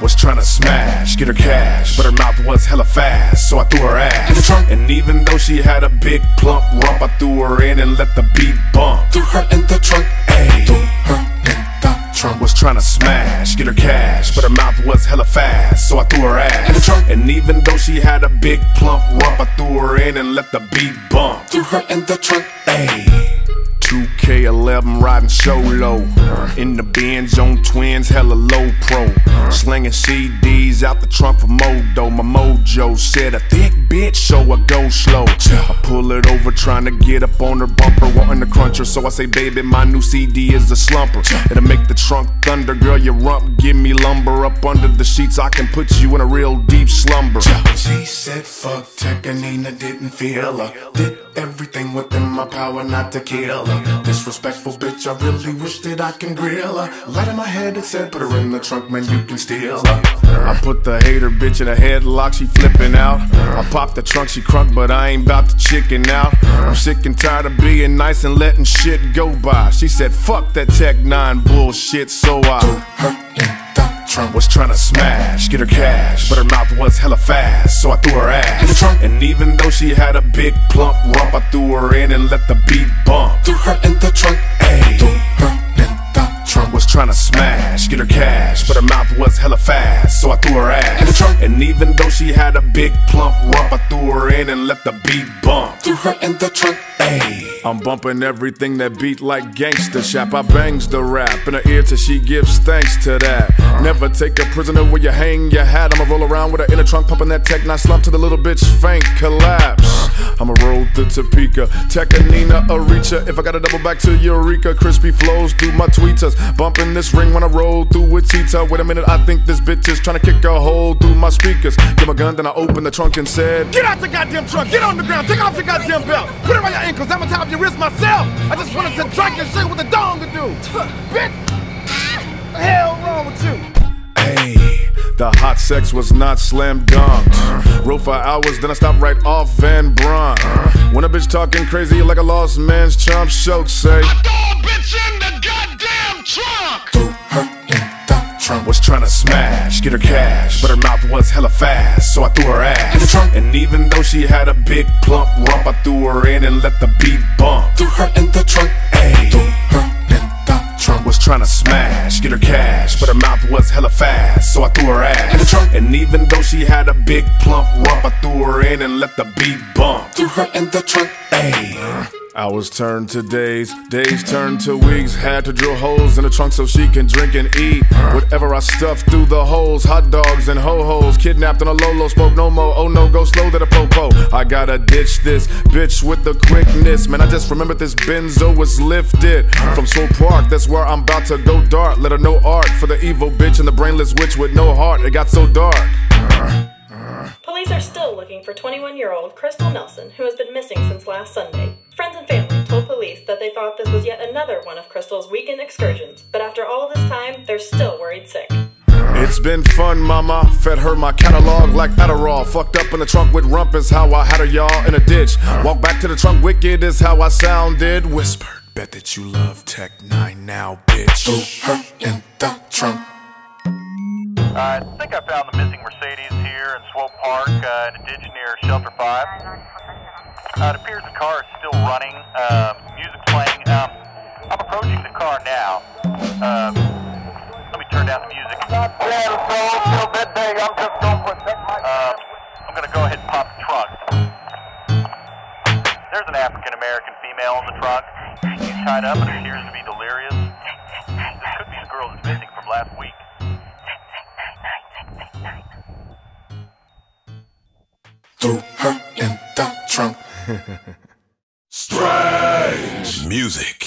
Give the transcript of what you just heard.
Was trying to smash, get her cash, but her mouth was hella fast, so I threw her ass in the trunk. And even though she had a big plump rump, I threw her in and let the beat bump. Threw her in the trunk, ayy. Threw her in the trunk. Was trying to smash, get her cash, but her mouth was hella fast, so I threw her ass in the trunk. And even though she had a big plump rump, I threw her in and let the beat bump. Threw her in the trunk, ayy. 2K11 riding solo. In the Benz on twins, hella low pro. Slinging CDs out the trunk for Modo. My mojo said a thick bitch, so I go slow. I pull it over, trying to get up on her bumper, wanting to crunch her. So I say, baby, my new CD is a slumper. It'll make the trunk thunder, girl. You rump, give me lumber up under the sheets. I can put you in a real deep slumber. Said, fuck Tech and Nina didn't feel her. Did everything within my power not to kill her. Disrespectful bitch, I really wish that I can grill her. Light in my head, it said, put her in the trunk, man, you can steal her. I put the hater bitch in a headlock, she flipping out. I pop the trunk, she crunk, but I ain't bout to chicken out. I'm sick and tired of being nice and letting shit go by. She said, fuck that Tech N9ne bullshit, so I. get her cash, but her mouth was hella fast, so I threw her ass in the trunk. And even though she had a big plump rump, I threw her in and let the beat bump. Threw her in the trunk, ayy. Threw her in the trunk. Was trying to smash, get her cash, but her mouth was hella fast, so I threw her ass in the trunk. And even though she had a big plump rump, I threw her in and let the beat bump. Threw her in the trunk, ayy. I'm bumping everything that beat like gangster shap. I bangs the rap in her ear till she gives thanks to that. Never take a prisoner where you hang your hat. I'ma roll around with her in the trunk, pumping that tech, not slump to the little bitch faint collapse. I'ma roll to Topeka, Tekanina, Aricha. If I gotta double back to Eureka, crispy flows through my tweeters. Bumping this ring when I roll through with Tita. Wait a minute, I think this bitch is trying to kick a hole through my speakers. Get my gun, then I opened the trunk and said, Get out the goddamn trunk, get on the ground, take off your goddamn belt, put it around your ankles, I'm on top of your wrist myself. I just wanted to drink and shit with the dong to do. Bitch, the hell wrong with you? Hey, the hot sex was not slam dunked. Roll for hours, then I stopped right off Van Brunt. When a bitch talking crazy like a lost man's chump, show say, Throw a bitch in the goddamn trunk. Trunk. Was trying to smash, get her cash, but her mouth was hella fast, so I threw her ass in the trunk. And even though she had a big plump rump, I threw her in and let the beat bump. Threw her in the trunk, ayy. Threw her in the trunk. Was trying to smash, get her cash, but her mouth was hella fast, so I threw her ass in the trunk. And even though she had a big plump rump, I threw her in and let the beat bump. Threw her in the trunk, ayy. Hours turned to days, days turned to weeks. Had to drill holes in the trunk so she can drink and eat. Whatever I stuffed through the holes, hot dogs and ho hos. Kidnapped on a low, spoke no more. Oh no, go slow to the popo. I gotta ditch this bitch with the quickness. Man, I just remembered this benzo was lifted from Swope Park. That's where I'm about to go dart. Let her know art for the evil bitch and the brainless witch with no heart. It got so dark. Police are still looking for 21 year old Crystal Nelson, who has been missing since last Sunday. Police that they thought this was yet another one of Crystal's weekend excursions, but after all this time, they're still worried sick. It's been fun, mama. Fed her my catalog like Adderall. Fucked up in the trunk with rump is how I had her, y'all, in a ditch. Walk back to the trunk, wicked is how I sounded. Whispered, bet that you love Tech N9ne now, bitch. Threw her in the trunk. I think I found the missing Mercedes here in Swope Park uh, in a ditch near Shelter 5. Uh, it appears the car is still running, uh, approaching car now. Uh, let me turn down the music. Uh, I'm going to go ahead and pop the trunk. There's an African American female in the trunk. She's tied up and appears to be delirious. This could be the girl that's missing from last week. Threw her in the trunk. Strange music.